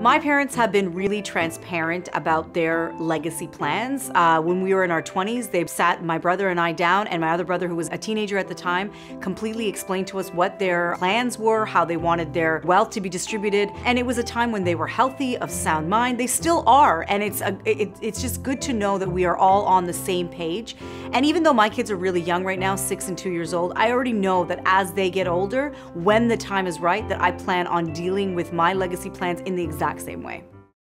My parents have been really transparent about their legacy plans. Uh, when we were in our 20s, they sat my brother and I down, and my other brother, who was a teenager at the time, completely explained to us what their plans were, how they wanted their wealth to be distributed. And it was a time when they were healthy, of sound mind. They still are, and it's a, it, it's just good to know that we are all on the same page. And even though my kids are really young right now, six and two years old, I already know that as they get older, when the time is right, that I plan on dealing with my legacy plans in the exact same way.